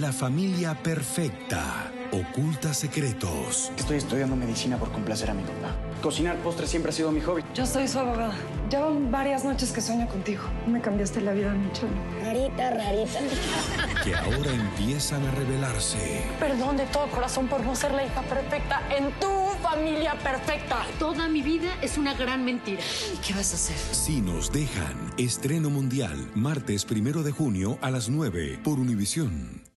La familia perfecta. Oculta secretos. Estoy estudiando medicina por complacer a mi papá. Cocinar postres siempre ha sido mi hobby. Yo soy su abogada. Ya varias noches que sueño contigo. Me cambiaste la vida, Michelle. Rarita, rarita. Que ahora empiezan a revelarse. Perdón de todo corazón por no ser la hija perfecta en tu familia perfecta. Toda mi vida es una gran mentira. ¿Y ¿Qué vas a hacer? Si nos dejan. Estreno mundial. Martes primero de junio a las 9 por Univisión.